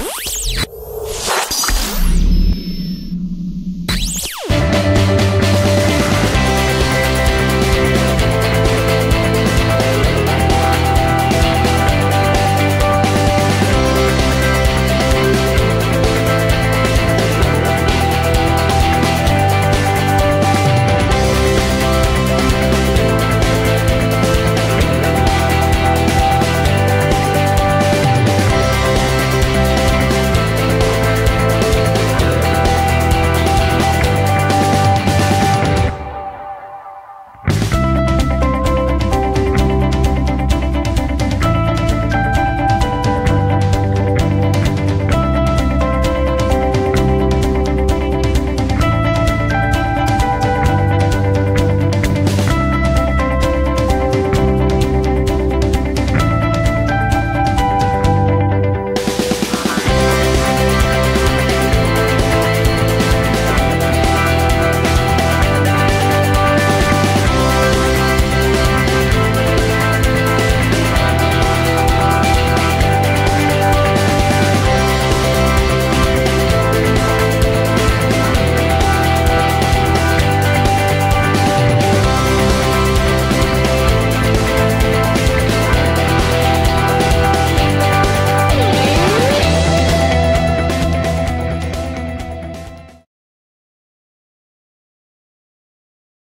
Bye.